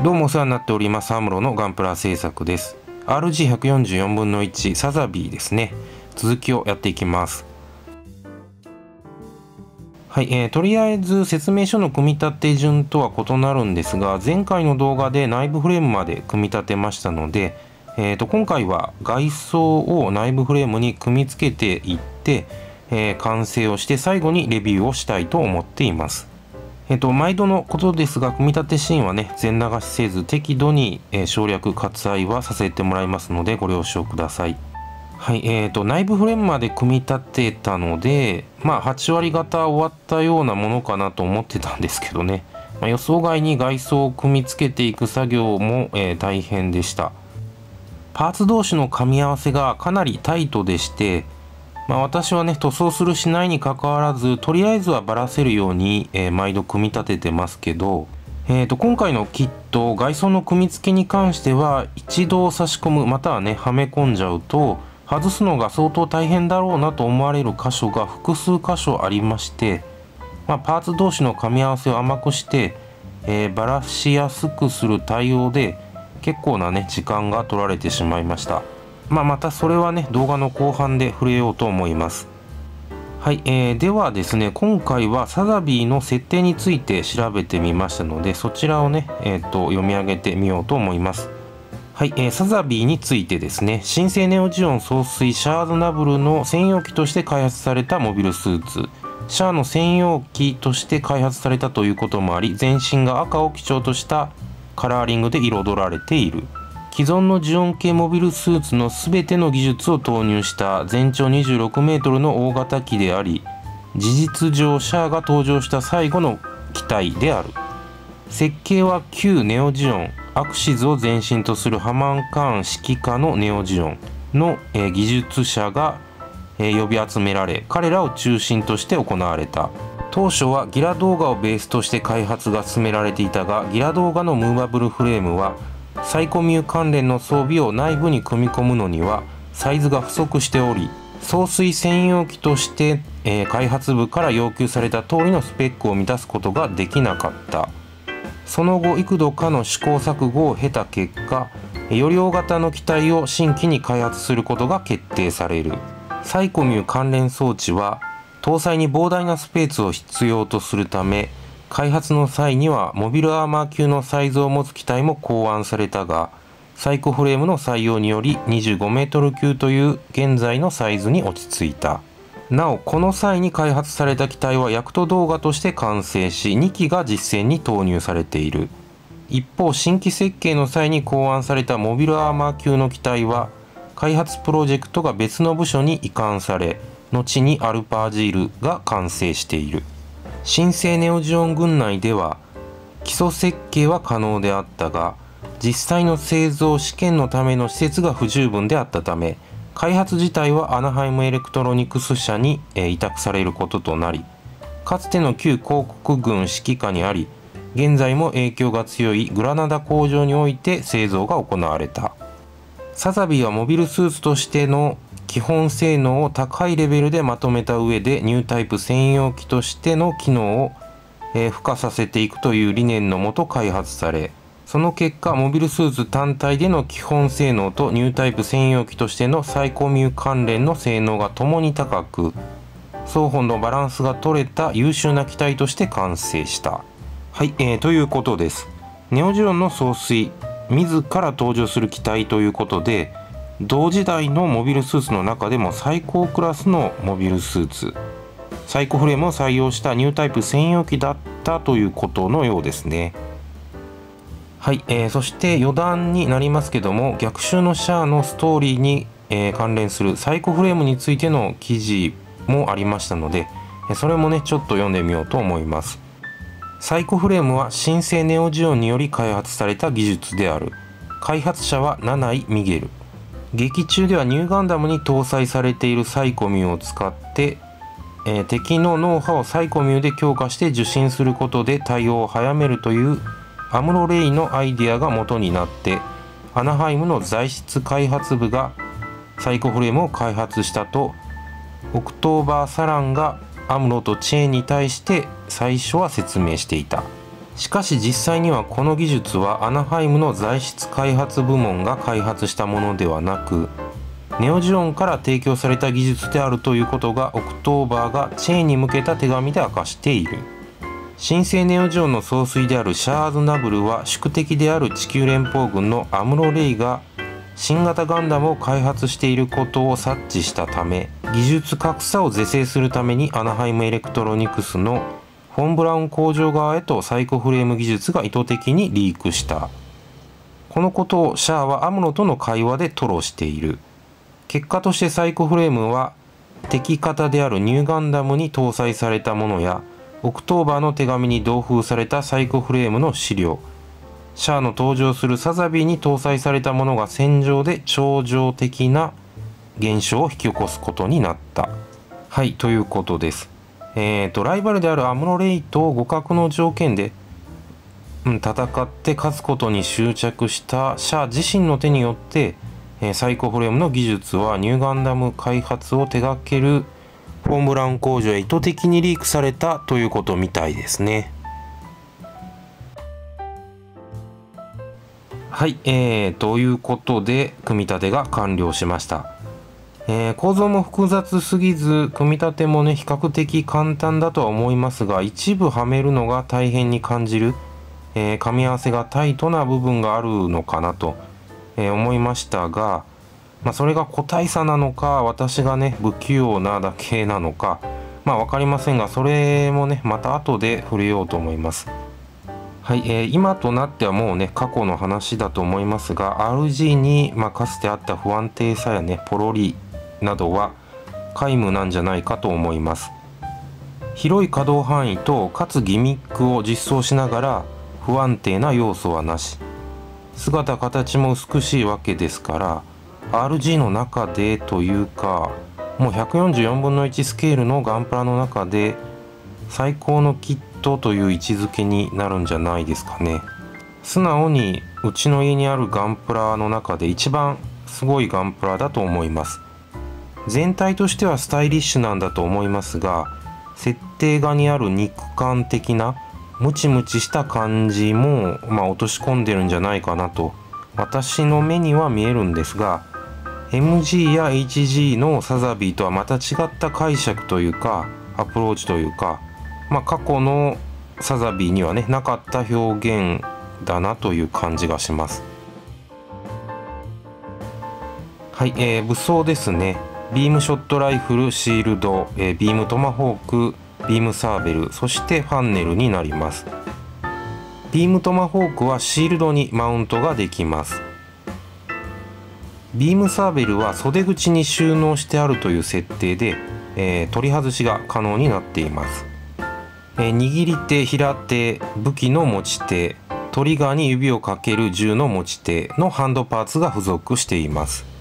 どうもお世話になっております。アムロのガンプラ製作です。RG144 分の1サザビーですね。続きをやっていきます。はい、えー、とりあえず説明書の組み立て順とは異なるんですが前回の動画で内部フレームまで組み立てましたので、えー、と今回は外装を内部フレームに組み付けていって、えー、完成をして最後にレビューをしたいと思っています。えっと、毎度のことですが、組み立てシーンはね、全流しせず、適度に、えー、省略割愛はさせてもらいますので、ご了承ください。はい、えーと、内部フレームまで組み立てたので、まあ、8割方終わったようなものかなと思ってたんですけどね、まあ、予想外に外装を組み付けていく作業も、えー、大変でした。パーツ同士の噛み合わせがかなりタイトでして、まあ、私はね塗装するしないにかかわらずとりあえずはばらせるように、えー、毎度組み立ててますけど、えーと、今回のキット外装の組み付けに関しては一度差し込むまたはねはめ込んじゃうと外すのが相当大変だろうなと思われる箇所が複数箇所ありまして、まあ、パーツ同士の噛み合わせを甘くして、えー、ばらしやすくする対応で結構なね時間が取られてしまいました。まあ、またそれはね動画の後半で触れようと思います。はい、えー、ではですね今回はサザビーの設定について調べてみましたのでそちらをね、えーと、読み上げてみようと思います。はい、えー、サザビーについてですね新生ネオジオン総帥シャードナブルの専用機として開発されたモビルスーツ。シャアの専用機として開発されたということもあり全身が赤を基調としたカラーリングで彩られている。既存のジオン系モビルスーツの全ての技術を投入した全長26メートルの大型機であり事実上シャアが登場した最後の機体である。設計は旧ネオジオンアクシズを前身とするハマンカーン指揮下のネオジオンの、技術者が、呼び集められ彼らを中心として行われた。当初はギラ動画をベースとして開発が進められていたがギラ動画のムーバブルフレームはサイコミュー関連の装備を内部に組み込むのにはサイズが不足しており送水専用機として、えー、開発部から要求された通りのスペックを満たすことができなかった。その後幾度かの試行錯誤を経た結果より大型の機体を新規に開発することが決定される。サイコミュー関連装置は搭載に膨大なスペースを必要とするため開発の際にはモビルアーマー級のサイズを持つ機体も考案されたがサイコフレームの採用により25メートル級という現在のサイズに落ち着いた。なおこの際に開発された機体はヤクト動画として完成し2機が実戦に投入されている。一方新規設計の際に考案されたモビルアーマー級の機体は開発プロジェクトが別の部署に移管され後にアルパ・アジールが完成している。新生ネオジオン軍内では基礎設計は可能であったが実際の製造試験のための施設が不十分であったため開発自体はアナハイムエレクトロニクス社に、委託されることとなりかつての旧広告軍指揮下にあり現在も影響が強いグラナダ工場において製造が行われた。サザビーはモビルスーツとしての基本性能を高いレベルでまとめた上でニュータイプ専用機としての機能を、えー、付加させていくという理念のもと開発されその結果モビルスーツ単体での基本性能とニュータイプ専用機としてのサイコミュ関連の性能がともに高く双方のバランスが取れた優秀な機体として完成した。はい、えー、ということです。ネオジオンの総帥自ら登場する機体ということで同時代のモビルスーツの中でも最高クラスのモビルスーツ。サイコフレームを採用したニュータイプ専用機だったということのようですね。はい、えー、そして余談になりますけども逆襲のシャアのストーリーに、えー、関連するサイコフレームについての記事もありましたのでそれもねちょっと読んでみようと思います。サイコフレームは新生ネオジオンにより開発された技術である。開発者はナナイ・ミゲル。劇中ではニューガンダムに搭載されているサイコミューを使って、えー、敵の脳波をサイコミューで強化して受信することで対応を早めるというアムロ・レイのアイデアが元になってアナハイムの材質開発部がサイコフレームを開発したとオクトーバー・サランがアムロとチェーンに対して最初は説明していた。しかし実際にはこの技術はアナハイムの材質開発部門が開発したものではなくネオジオンから提供された技術であるということがオクトーバーがチェーンに向けた手紙で明かしている。新生ネオジオンの総帥であるシャア・アズナブルは宿敵である地球連邦軍のアムロ・レイが新型ガンダムを開発していることを察知したため技術格差を是正するためにアナハイムエレクトロニクスのフォン・ブラウン工場側へとサイコフレーム技術が意図的にリークした。このことをシャアはアムロとの会話で吐露している。結果としてサイコフレームは敵方であるニューガンダムに搭載されたものやオクトーバーの手紙に同封されたサイコフレームの資料。シャアの登場するサザビーに搭載されたものが戦場で超常的な現象を引き起こすことになった。はいということです。えーと、ライバルであるアムロ・レイと互角の条件で、うん、戦って勝つことに執着したシャア自身の手によって、えー、サイコフレームの技術はニューガンダム開発を手掛けるフォームラン工場へ意図的にリークされたということみたいですね。はい、えー、ということで組み立てが完了しました。えー、構造も複雑すぎず組み立てもね比較的簡単だとは思いますが一部はめるのが大変に感じる、えー、噛み合わせがタイトな部分があるのかなと、えー、思いましたが、まあ、それが個体差なのか私がね不器用なだけなのかまあ分かりませんがそれもねまた後で触れようと思います。はい、えー、今となってはもうね過去の話だと思いますが RG に、まあ、かつてあった不安定さやねポロリなどは皆無なんじゃないかと思います。広い可動範囲とかつギミックを実装しながら不安定な要素はなし。姿形も美しいわけですから RG の中でというかもう144分の1スケールのガンプラの中で最高のキットという位置づけになるんじゃないですかね。素直にうちの家にあるガンプラの中で一番すごいガンプラだと思います。全体としてはスタイリッシュなんだと思いますが設定画にある肉感的なムチムチした感じも、まあ、落とし込んでるんじゃないかなと私の目には見えるんですが MG や HG のサザビーとはまた違った解釈というかアプローチというか、まあ、過去のサザビーにはねなかった表現だなという感じがします。はい、えー、武装ですね。ビームショットライフルシールド、えー、ビームトマホークビームサーベルそしてファンネルになります。ビームトマホークはシールドにマウントができます。ビームサーベルは袖口に収納してあるという設定で、えー、取り外しが可能になっています、えー、握り手平手武器の持ち手トリガーに指をかける銃の持ち手のハンドパーツが付属しています。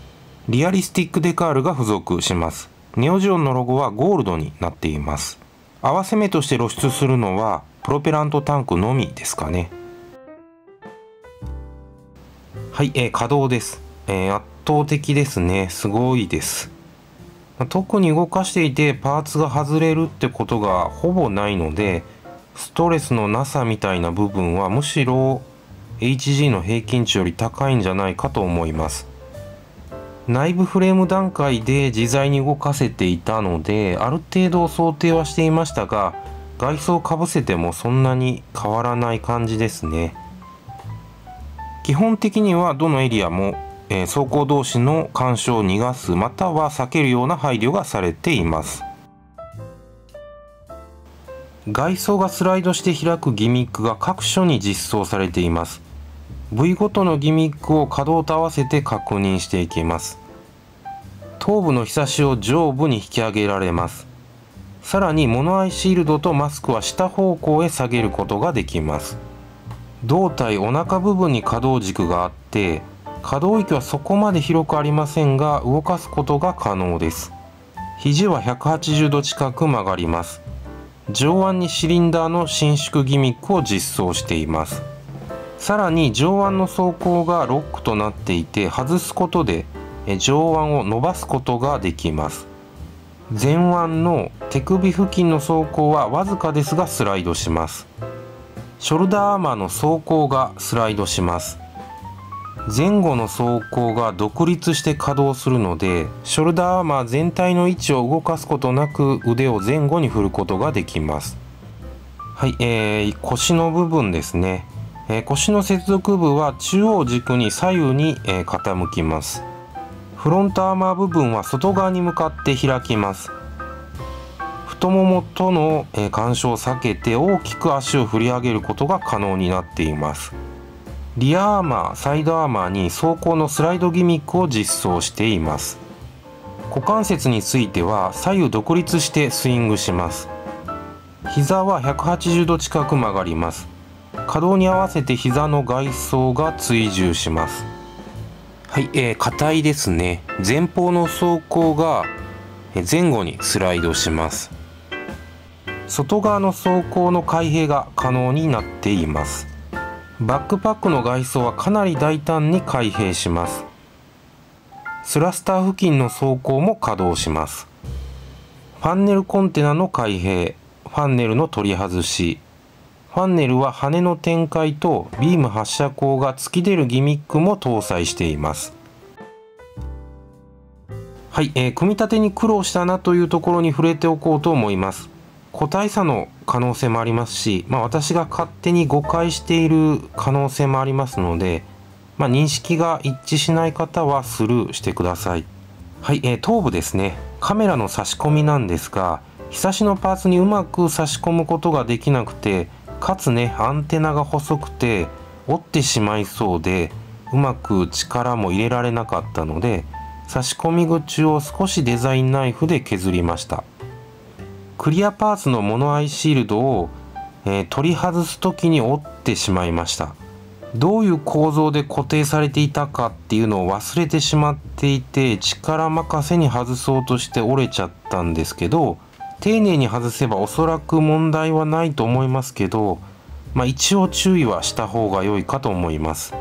リアリスティックデカールが付属します。ネオジオンのロゴはゴールドになっています。合わせ目として露出するのはプロペラントタンクのみですかね。はい、えー、稼働です、えー、圧倒的ですね。すごいです。特に動かしていてパーツが外れるってことがほぼないのでストレスのなさみたいな部分はむしろ HG の平均値より高いんじゃないかと思います。内部フレーム段階で自在に動かせていたのである程度想定はしていましたが外装をかぶせてもそんなに変わらない感じですね。基本的にはどのエリアも、えー、走行同士の干渉を逃がすまたは避けるような配慮がされています。外装がスライドして開くギミックが各所に実装されています。部位ごとのギミックを可動と合わせて確認していきます。頭部のひさしを上部に引き上げられます。さらにモノアイシールドとマスクは下方向へ下げることができます。胴体お腹部分に可動軸があって可動域はそこまで広くありませんが動かすことが可能です。肘は180度近く曲がります。上腕にシリンダーの伸縮ギミックを実装しています。さらに上腕の走行がロックとなっていて外すことで上腕を伸ばすことができます。前腕の手首付近の走行はわずかですがスライドします。ショルダーアーマーの走行がスライドします。前後の走行が独立して稼働するのでショルダーアーマー全体の位置を動かすことなく腕を前後に振ることができます。はい、えー、腰の部分ですね、え、腰の接続部は中央軸に左右に、え、傾きます。フロントアーマー部分は外側に向かって開きます。太ももとのえ干渉を避けて大きく足を振り上げることが可能になっています。リアアーマー、サイドアーマーに走行のスライドギミックを実装しています。股関節については左右独立してスイングします。膝は180度近く曲がります。可動に合わせて膝の外装が追従します。はい、えー、硬いですね。前方の走行が前後にスライドします。外側の走行の開閉が可能になっています。バックパックの外装はかなり大胆に開閉します。スラスター付近の走行も稼働します。ファンネルコンテナの開閉ファンネルの取り外し。ファンネルは羽の展開とビーム発射口が突き出るギミックも搭載していますはい、えー、組み立てに苦労したなというところに触れておこうと思います個体差の可能性もありますし、まあ、私が勝手に誤解している可能性もありますので、まあ、認識が一致しない方はスルーしてください。はい、えー、頭部ですね。カメラの差し込みなんですが、ひさしのパーツにうまく差し込むことができなくて、かつね、アンテナが細くて折ってしまいそうで、うまく力も入れられなかったので、差し込み口を少しデザインナイフで削りました。クリアパーツのモノアイシールドを、えー、取り外す時に折ってしまいましたどういう構造で固定されていたかっていうのを忘れてしまっていて力任せに外そうとして折れちゃったんですけど丁寧に外せばおそらく問題はないと思いますけど、まあ、一応注意はした方が良いかと思います。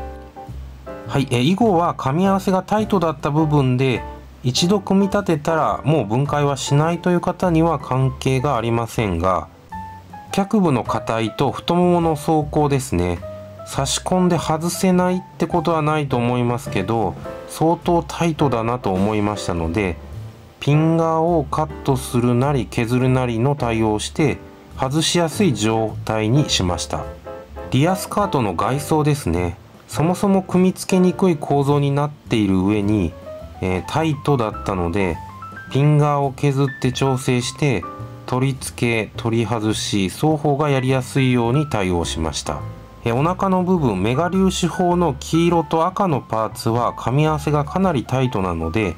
はい、え以後は噛み合わせがタイトだった部分で一度組み立てたらもう分解はしないという方には関係がありませんが脚部の硬いと太ももの走行ですね。差し込んで外せないってことはないと思いますけど相当タイトだなと思いましたのでピンガーをカットするなり削るなりの対応をして外しやすい状態にしました。リアスカートの外装ですね。そもそも組み付けにくい構造になっている上にえー、タイトだったのでピンガーを削って調整して取り付け取り外し双方がやりやすいように対応しました、え、お腹の部分メガ粒子砲の黄色と赤のパーツは噛み合わせがかなりタイトなので、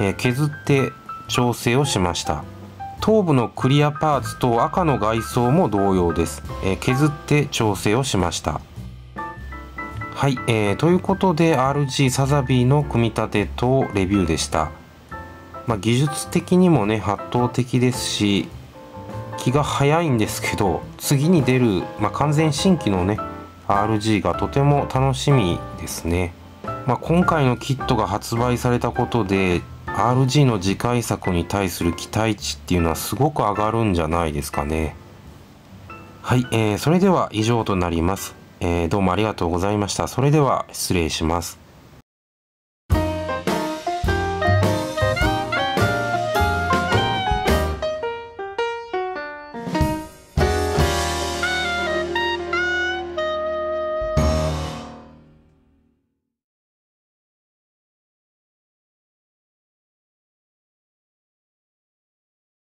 え、削って調整をしました頭部のクリアパーツと赤の外装も同様です、え削って調整をしましたはい、えー、ということで RG サザビーの組み立てとレビューでした。まあ、技術的にもね圧倒的ですし気が早いんですけど次に出る、まあ、完全新規のね RG がとても楽しみですね。まあ、今回のキットが発売されたことで RG の次回作に対する期待値っていうのはすごく上がるんじゃないですかね。はい、えー、それでは以上となります。えー、どうもありがとうございました。それでは失礼します。